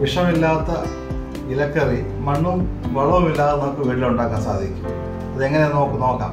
വിഷമില്ലാത്ത ഇലക്കറി മണ്ണും വളവും ഇല്ലാതെ നമുക്ക് വീട്ടിലുണ്ടാക്കാൻ സാധിക്കും. അതെങ്ങനെയാണെന്ന് നമുക്ക് നോക്കാം.